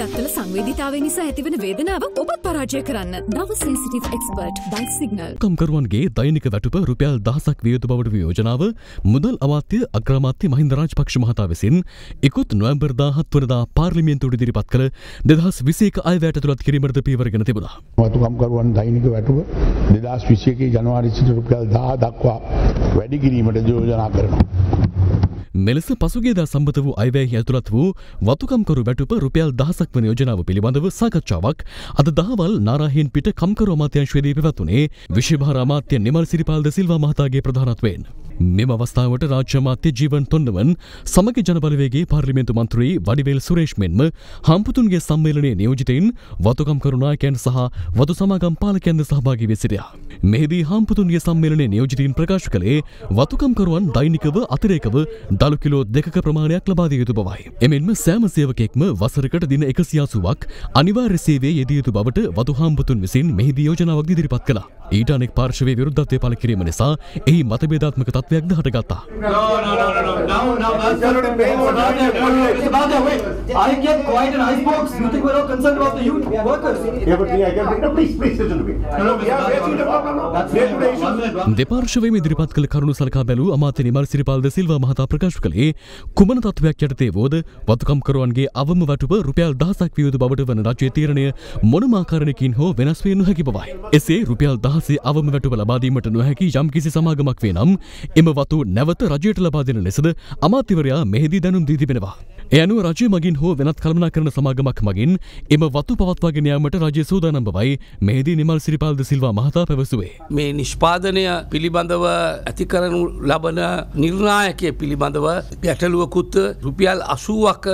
දත්තල සංවේදිතාව නිසා ඇතිවන වේදනාව ඔබත් පරාජය කරන්න දව සේසිටිව් එක්ස්පර්ට් බයික් සිගනල් කම්කරුවන්ගේ දෛනික වැටුප රුපියල් දහසක් වියතු බවට යෝජනාව මුදල් අමාත්‍ය අග්‍රාමාත්‍ය මහින්ද රාජපක්ෂ මහතා විසින් ඉකුත් නොවැම්බර් දාහත් වනදා පාර්ලිමේන්තුවට ඉදිරිපත් කළ දෙදහස් විසේක අයවැයට තුළත් කිරීමට පීවරගෙන තිබුණා. වතුකම්කරුවන් දෛනික වැටුව දෙදස් විසියකේ ජනවාරිසිට රුපියල් දා දක්වා වැඩි කිරීමට යෝජනා කරනවා. මෙලෙස පසුගේදා සම්බත වූ අයවැහි ඇතුළත් වූ වතුකම්කරු වැටුප රුපියල් දහසක් වන යෝජනාව පිළිබඳව සාකච්ඡාවක් අද දහවල් නාරාහෙන් පිට කම්කරු අමාත්‍යංශවේදී පැවැත්වුණේ විශේභාර අමාත්‍ය නිමල් සිරිපාල්ද සිල්වා මහතාගේ ප්‍රධානත්වයෙන්. මෙම අවස්ථාවට රාජ්‍ය අමාත්‍ය ජීවන් තොන්නවන් සමග ජනබලවේගේ පාර්ලිමේන්තු මන්ත්‍රී වඩිවේල් සුරේෂ් මෙන්ම හම්පුතුන්ගේ සම්මේලනයේ නියෝජිතයින් වතුකම්කරු නායකයන් සහ වතු සමාගම් පාලකයන්ද සහභාගී වී සිටියා. මෙහිදී හම්පුතුන්ගේ සම්මේලනයේ නියෝජිතයින් ප්‍රකාශ කළේ වතුකම්කරුවන් දෛනිකව අතිරේකව දළු කිලෝ දෙකක ප්‍රමාණයක් ලබා දිය යුතු බවයි. එමෙන්ම සෑම සේවකයෙක්ම වසරකට දින 180ක් අනිවාර්ය සේවයේ යෙදිය යුතු බවට වතු හම්පුතුන් විසින් මෙහිදී යෝජනාවක් ඉදිරිපත් කළා. ඊට අනෙක් පාර්ශවයේ විරුද්ධත්වය පළ කිරීම නිසා එහි මතභේදාත්මක තත්ත්වයක්ද හටගත්තා. No, no, no, no, no. Now, now that's already paying for that. It's about that way. I kept quiet and I spoke. You think we're not concerned about the youth workers? Yeah, but me, I can bring up. Please, please listen to me. No, no, Mr. Yeah, Bhatia, wait, one no, no, no, no. That's Wait, fine. wait, One minute, one minute. දෙපාර්ශවයම ඉදිරිපත් කළ කරුණු සලකා බැලූ අමාත්‍ය නිමල් සිරිපාල්ද සිල්වා මහතා ප්‍රකාශ කළේ කුමන තත්ත්වයක් යටතේ වෝද වතුකම්කරුවන්ගේ අවම වැටුප රුපියල් දහසක් වියුතු බවට වන රජයේ තීරණය මොනම ආකාරණයකින් හෝ වෙනස් විය නොහැකි බවයි. එසේ රුපියල් දහසේ අවම වැටුප ලබා දීමට නොහැකි යම්කිසි සමාගමක් වේ නම් එම වතු නැවත රජයට ලබා දෙන ලෙසද අමාත්‍යවරයා මෙහිදී දැනුම් දී තිබෙනවා. එය අනුව රජය මගින් හෝ වෙනත් කළමනාකරන සමාගමක් මගින් එම වතු පවත්වාගෙන යාමට රජය සූදානම් බවයි මෙහිදී නිමල් සිරිපාල්ද සිල්වා මහතා පැවසුවේ. මේ නිෂ්පාදනය පිළිබඳව ඇති කරනු ලබන නිර්ණායකය පිළිබඳව ගැටලුවකුත් රුපියල් අසුවක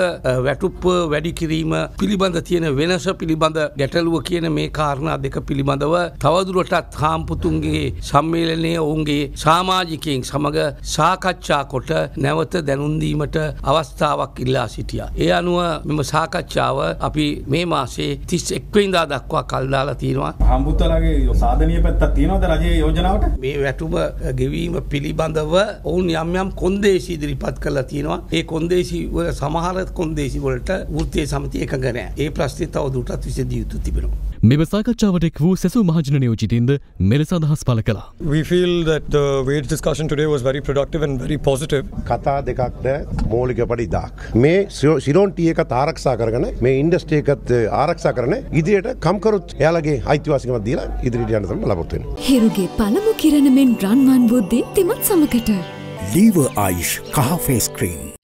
වැටුප්ප වැඩි කිරීම පිළිබඳ තියෙන වෙනස පිළිබඳ ගැටලුව කියන මේ කාරණා දෙක පිළිබඳව තවදුරටත් හාම්පුතුන්ගේ සම්මේලනය ඔවුන්ගේ සාමාජිකයෙන් සමඟ සාකච්ඡා කොට නැවත දැනුන්දීමට අවස්ථාවක් ඉල්ලා සිටිය. ඒ අනුව මෙම සාකච්ඡාව අපි මේ මාසේ තිස් එක්වෙන්දා දක්වා කල්දාලා තියෙනවා. හම්බුත්තලගේ සාධනය පැත්තක් තියෙනවද රජයේ යෝජනාවට මේ වැටුම ගෙවීම පිළිබඳව ඔවුන් යම් යම් කොන්දේසි ඉදිරිපත් කරලා තියෙනවා. ඒ කොන්දේසි වල සමහර කොන්දේසි වලට වෘත්තීය සමිතිය එකඟ නැහැ. ඒ ප්‍රශ්නේ තව දුරටත් විසඳිය යුතු තිබෙනවා. මෙම සාකච්ඡාවට එක් වූ සැසු මහජන නියෝජිතින්ද මෙලෙස අදහස් පළ කළා. We feel that the wage discussion today was very productive and very positive. කතා දෙකක්ද මෝලික පඩි දාක්. මේ සිරෝන්ටිය එකත් ආරක්ෂා කරගන මේ ඉන්ඩස්ටේ එකත් ආරක්ෂා කරන ඉදිරියට කම්කරුත් එයාලගේ අයිතිවාසිකමත් දීලා තමයි බලාපොරොත්තු වෙන්නේ. හිරුගේ පළමු කිරණමෙන් රන්වන් බුද්ධි තිමත් සමකට. ලීව ආයිෂ් කහ ෆේස් ක්‍රීම්